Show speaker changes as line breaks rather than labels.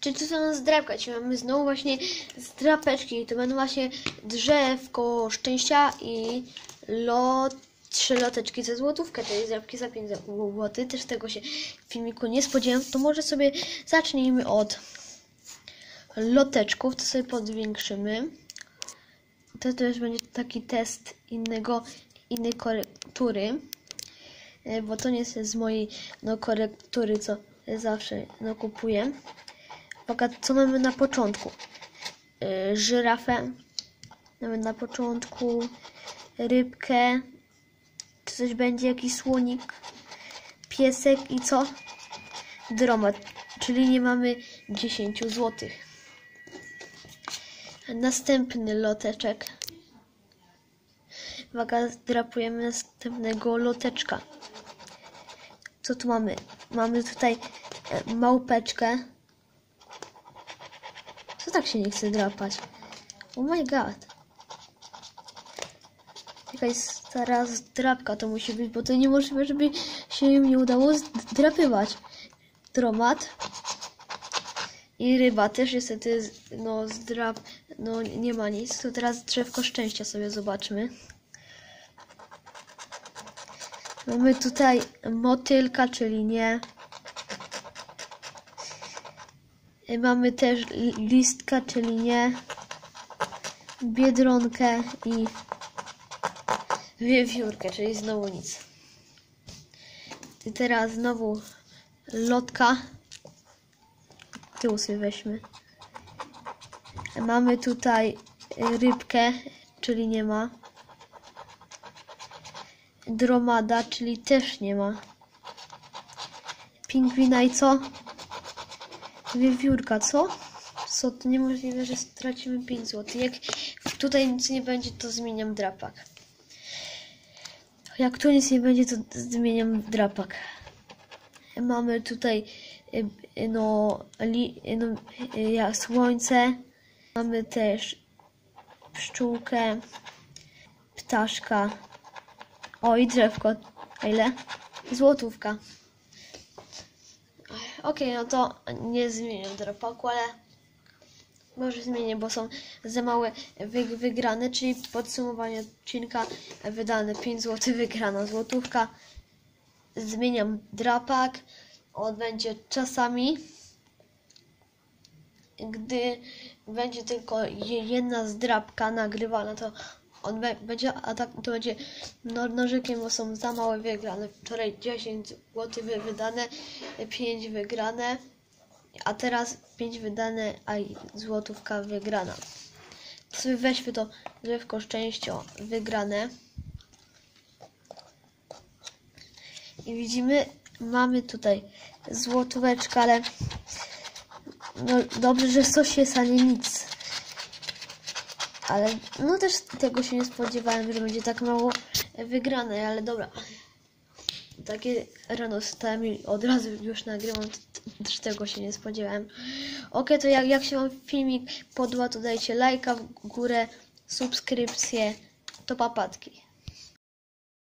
Czy to są zdrapka? Czy mamy znowu właśnie zdrapeczki? To będą właśnie drzewko szczęścia i lot, trzy loteczki ze złotówkę, czyli zdrapki za 5 zł. Też tego się w filmiku nie spodziewałem. To może sobie zacznijmy od loteczków. To sobie podwiększymy. To też będzie taki test innego, innej korektury. E, Bo to nie jest z mojej no, korektury, co zawsze no, kupuję. Co mamy na początku? Yy, żyrafę. Mamy na początku rybkę. Czy coś będzie? Jakiś słonik? Piesek i co? Dromat. Czyli nie mamy 10 zł. Następny loteczek. Uwaga, drapujemy następnego loteczka. Co tu mamy? Mamy tutaj e, małpeczkę. Co tak się nie chce drapać? Oh my god. Jakaś stara zdrapka to musi być, bo to niemożliwe, żeby się im nie udało zdrapywać. Dromat. I ryba też niestety, no zdrap, no nie ma nic. To teraz drzewko szczęścia sobie zobaczmy. Mamy tutaj motylka, czyli nie. Mamy też li- listka, czyli nie. Biedronkę i wiewiórkę, czyli znowu nic. I teraz znowu lotka. Tył sobie weźmy. Mamy tutaj rybkę, czyli nie ma. Dromada, czyli też nie ma. Pingwina i co? Wiewiórka, co? Co, to niemożliwe, że stracimy 5 zł. Jak tutaj nic nie będzie, to zmieniam drapak. Jak tu nic nie będzie, to zmieniam drapak. Mamy tutaj y, no, li, y, no y, ja, słońce. Mamy też pszczółkę, ptaszka. O, i drzewko. A ile? Złotówka. Okej, no to nie zmienię drapaku, ale może zmienię, bo są za małe wy, wygrane, czyli podsumowanie odcinka wydane 5 zł, wygrana złotówka. Zmieniam drapak. On będzie czasami, gdy będzie tylko je- jedna zdrapka nagrywana, to on be, będzie, a tak to będzie no, nożykiem, bo są za małe wygrane. Wczoraj 10 zł wy- wydane, 5 wygrane, a teraz 5 wydane, a złotówka wygrana. To sobie weźmy to drzewko szczęścia wygrane. I widzimy, mamy tutaj złotóweczkę, ale no dobrze, że coś jest, a nie nic. Ale no też tego się nie spodziewałem, że będzie tak mało wygrane, ale dobra. Takie rano stałem i od razu już nagrywam, też tego się nie spodziewałem. Ok, to jak, jak się wam filmik podoba, to dajcie lajka w górę, subskrypcję, to papatki.